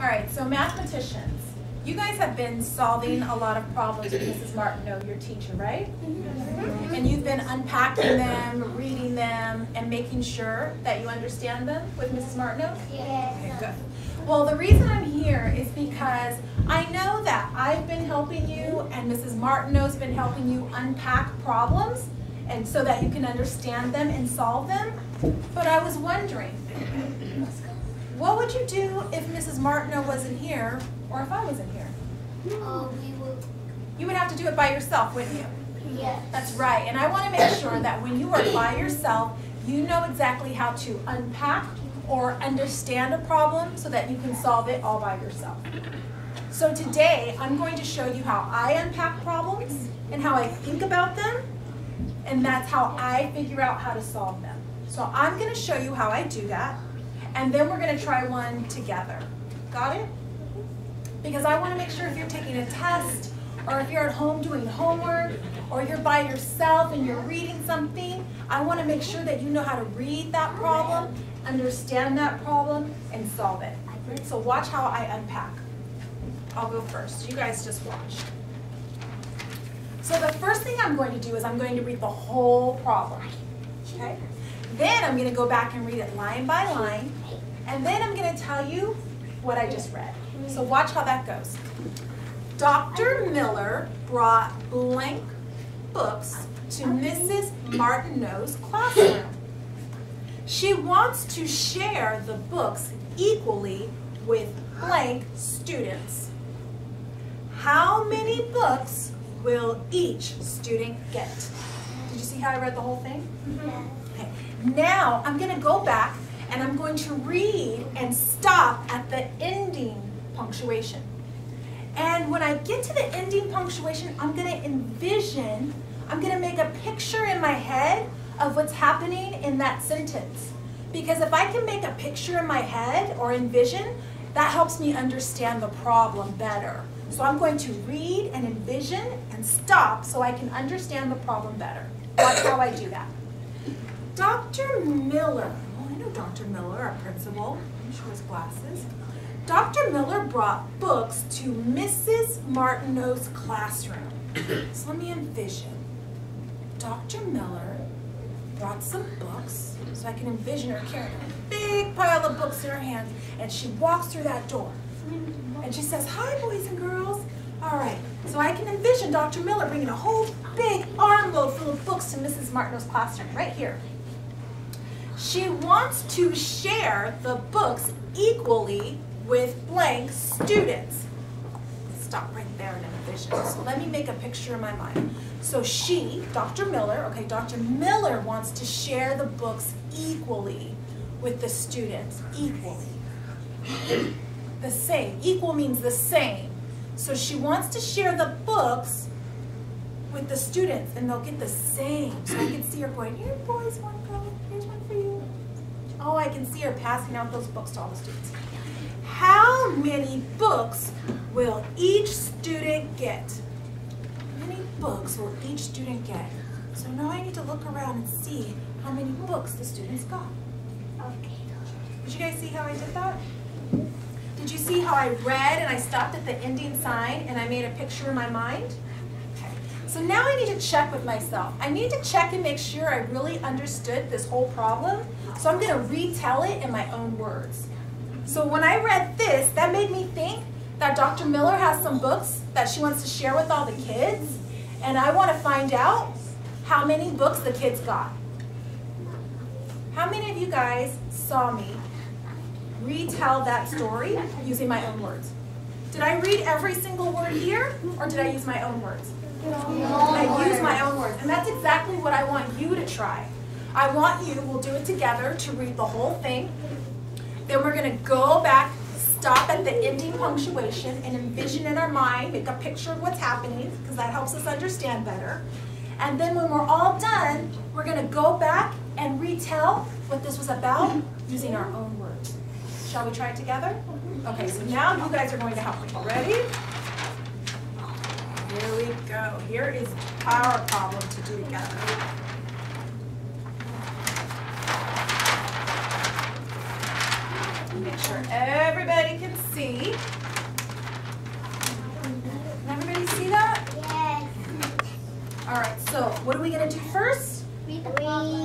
All right, so mathematicians, you guys have been solving a lot of problems with Mrs. Martineau, your teacher, right? Mm-hmm. And you've been unpacking them, reading them, and making sure that you understand them with Mrs. Martineau? Okay, good. Well, the reason I'm here is because I know that I've been helping you and Mrs. Martineau's been helping you unpack problems and so that you can understand them and solve them. But I was wondering, would you do if Mrs. Martineau wasn't here or if I wasn't here? Oh, we will. You would have to do it by yourself, wouldn't you? Yes. That's right. And I want to make sure that when you are by yourself, you know exactly how to unpack or understand a problem so that you can solve it all by yourself. So today, I'm going to show you how I unpack problems and how I think about them, and that's how I figure out how to solve them. So I'm going to show you how I do that, and then we're going to try one together. Got it? Because I want to make sure if you're taking a test, or if you're at home doing homework, or you're by yourself and you're reading something, I want to make sure that you know how to read that problem, understand that problem, and solve it. So watch how I unpack. I'll go first. You guys just watch. So the first thing I'm going to do is I'm going to read the whole problem. Okay? Then I'm going to go back and read it line by line. And then I'm going to tell you what I just read. So watch how that goes. Dr. Miller brought blank books to Mrs. Martineau's classroom. She wants to share the books equally with blank students. How many books will each student get? Did you see how I read the whole thing? Mm-hmm. Okay. Now I'm going to go back and I'm going to read and stop at the ending punctuation. And when I get to the ending punctuation, I'm going to envision, I'm going to make a picture in my head of what's happening in that sentence. Because if I can make a picture in my head or envision, that helps me understand the problem better. So I'm going to read and envision and stop so I can understand the problem better. That's how I do that. Dr. Miller, oh I know Dr. Miller, our principal, sure his glasses. Dr. Miller brought books to Mrs. Martineau's classroom. So let me envision. Dr. Miller brought some books, so I can envision her carrying a big pile of books in her hands, and she walks through that door. And she says, hi, boys and girls. All right, so I can envision Dr. Miller bringing a whole big armload full of books to Mrs. Martineau's classroom, right here. She wants to share the books equally with blank students. Stop right there and envision. So let me make a picture in my mind. So she, Dr. Miller, okay, Dr. Miller wants to share the books equally with the students, equally. The same. Equal means the same. So she wants to share the books with the students and they'll get the same. So I can see her going, here boys, one go, here's one for you. Oh, I can see her passing out those books to all the students. How many books will each student get? How many books will each student get? So now I need to look around and see how many books the students got. Okay. Did you guys see how I did that? Did you see how I read and I stopped at the ending sign and I made a picture in my mind? Okay. So now I need to check with myself. I need to check and make sure I really understood this whole problem. So I'm going to retell it in my own words. So when I read this, that made me think that Dr. Miller has some books that she wants to share with all the kids. And I want to find out how many books the kids got. How many of you guys saw me retell that story using my own words? Did I read every single word here, or did I use my own words? I use my own words, and that's exactly what I want you to try. I want you, we'll do it together, to read the whole thing. Then we're going to go back, stop at the ending punctuation, and envision in our mind, make a picture of what's happening, because that helps us understand better. And then when we're all done, we're going to go back and retell what this was about using our own words. Shall we try it together? Okay, so now you guys are going to help me. Ready? Here we go. Here is our problem to do together. Make sure everybody can see. Can everybody see that? Yes. All right, so what are we going to do first? Read the.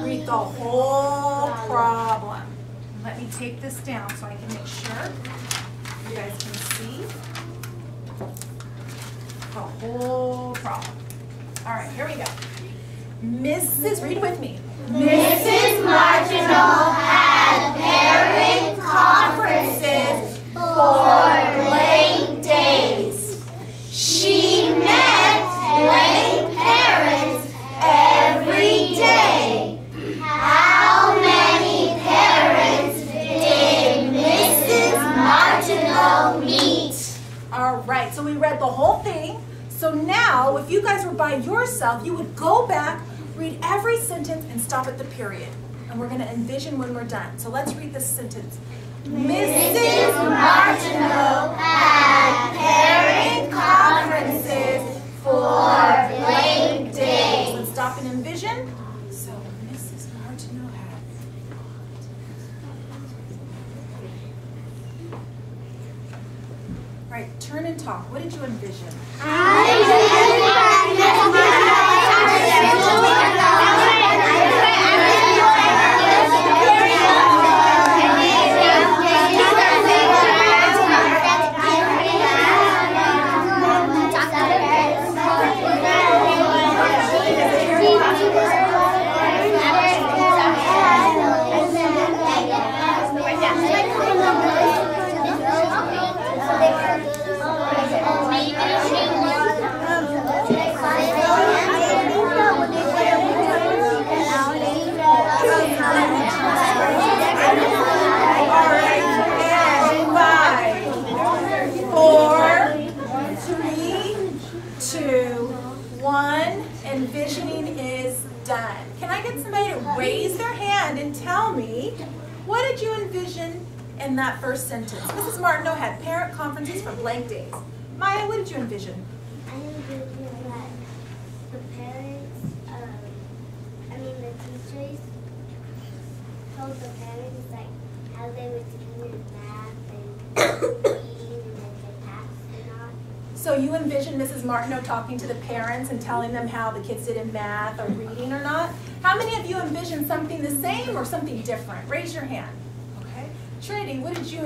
Read the whole problem. Let me take this down so I can make sure you guys can see the whole problem. All right, here we go. Mrs. Read with me. Mrs. Martineau by yourself, you would go back, read every sentence, and stop at the period. And we're going to envision when we're done. So let's read this sentence. Mrs. Martineau had parent conferences for blank days. Let's stop and envision. So Mrs. Martineau had. All right, turn and talk. What did you envision? All right, and five, four, three, two, one. Envisioning is done. Can I get somebody to raise their hand and tell me what did you envision in that first sentence? Mrs. Martineau had parent conferences for blank days. Maya, what did you envision? I envision that the parents, um, I mean the teachers, told the parents like how they were doing in math and reading and like they passed or not. So you envision Mrs. Martineau talking to the parents and telling them how the kids did in math or reading or not? How many of you envision something the same or something different? Raise your hand. Okay. Trinity, what did you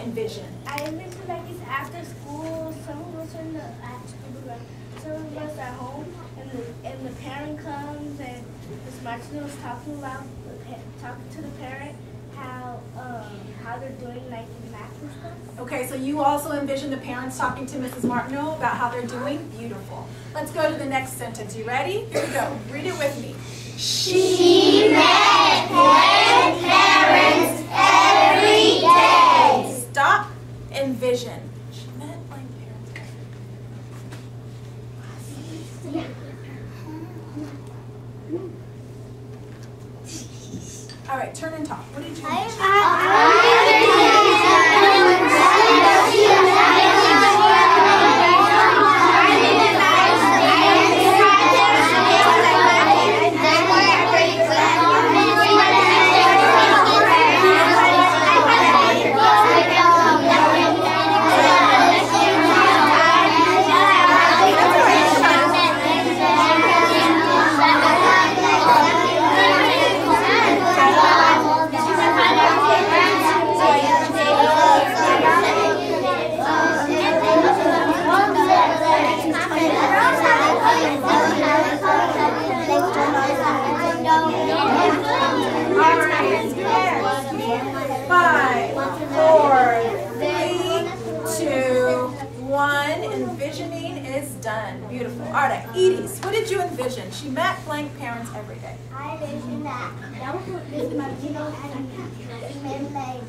envision? I envision like it's after school, some of us are in the at school, like some of us at home, and the and the parent comes and Miss Martineau is talking about the pa- talking to the parent how um how they're doing like in math and stuff. Okay, so you also envision the parents talking to Mrs. Martineau about how they're doing? Beautiful. Let's go to the next sentence. You ready? Here we go. Read it with me. She met Envision. She met blank parents. All right, turn and talk. What did you envision? All Envisioning is done. Beautiful. Right, Edie's, what did you envision? She met blank parents every day. I envision that that was what Miss Martineau had met like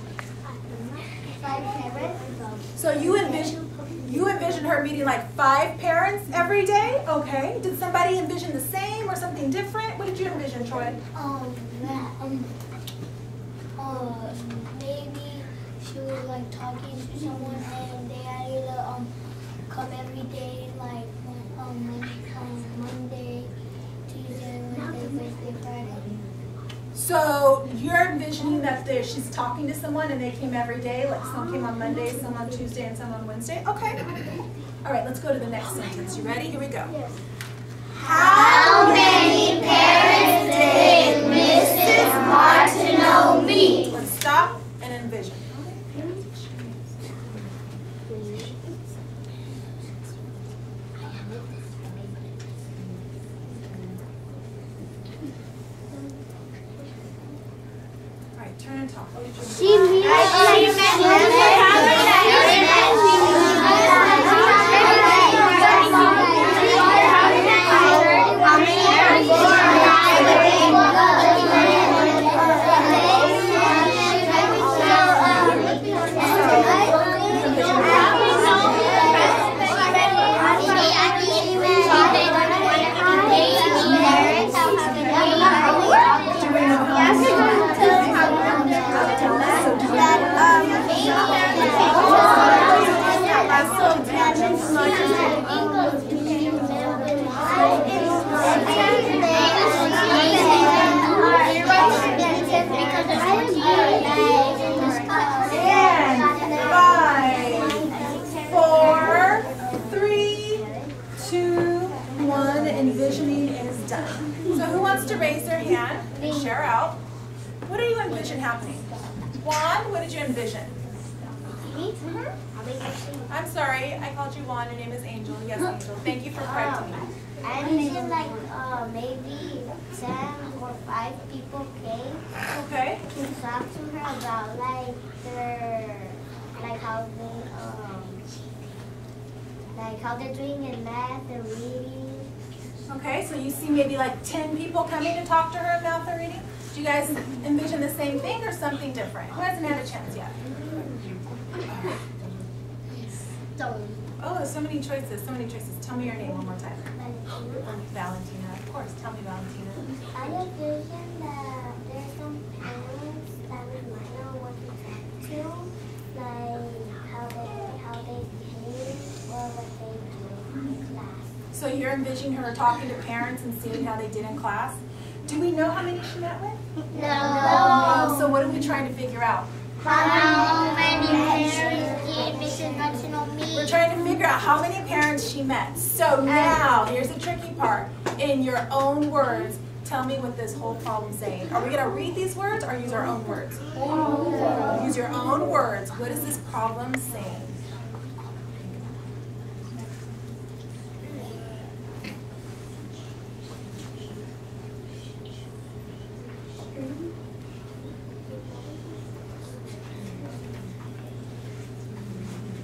five parents. So you envision you envision her meeting like five parents every day? Okay. Did somebody envision the same or something different? What did you envision, Troy? Um, that, um, uh, maybe she was like talking to someone and day like um, Mon- um Monday, Tuesday, Wednesday, Thursday, Friday. So you're envisioning that there, she's talking to someone and they came every day, like some came on Monday, some on Tuesday, and some on Wednesday? Okay. All right, let's go to the next sentence. You ready? Here we go. Yes. How many many parents did Mrs. Martineau meet? Let's stop and envision. All right, turn and talk. What did you She Five, four, three, two, one. Envisioning is done. So who wants to raise their hand and share out? What do you envision happening? Juan, what did you envision? Me? I'm sorry, I called you Juan. Your name is Angel. Yes, Angel. Thank you for correcting me. I envision like uh, maybe ten or five people came Okay. to talk to her about like their like how they um like how they're doing in math and reading. Okay, so you see maybe like 10 people coming to talk to her about the reading? Do you guys envision the same thing or something different? Who hasn't had a chance yet? Oh, there's so many choices, so many choices. Tell me your name one more time. Valentina, Valentina, of course. Tell me, Valentina. I envision that there's some parents that we might know what to talk to, like how they how they behave or what they do in class. So you're envisioning her talking to parents and seeing how they did in class? Do we know how many she met with? No. So what are we trying to figure out? How many parents did Mrs. Martineau meet? We're trying to figure out how many parents she met. So now, here's the tricky part. In your own words, tell me what this whole problem's saying. Are we going to read these words or use our own words? Use your own words. What is this problem saying?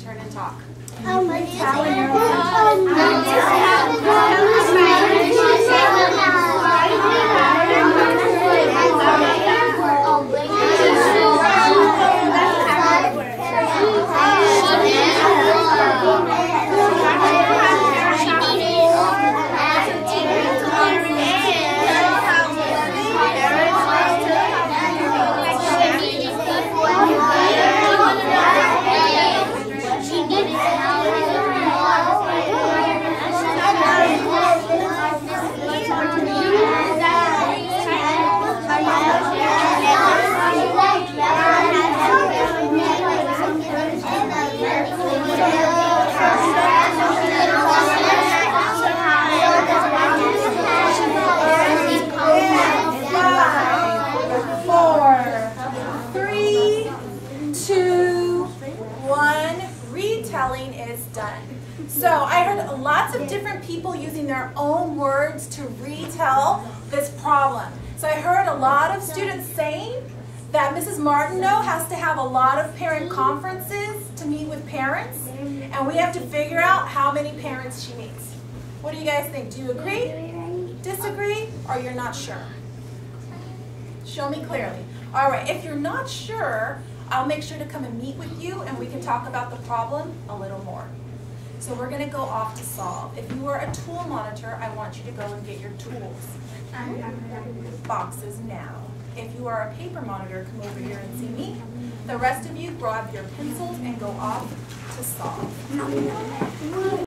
Turn and talk. Oh, How many Five, four, three, two, one. Retelling is done. So I heard lots of different people using their own words to retell this problem. So I heard a lot of students saying that Mrs. Martineau has to have a lot of parent conferences to meet with parents, and we have to figure out how many parents she meets. What do you guys think? Do you agree, disagree, or you're not sure? Show me clearly. All right, if you're not sure, I'll make sure to come and meet with you and we can talk about the problem a little more. So we're gonna go off to solve. If you are a tool monitor, I want you to go and get your tools. Boxes now. If you are a paper monitor, come over here and see me. The rest of you grab your pencils and go off to solve.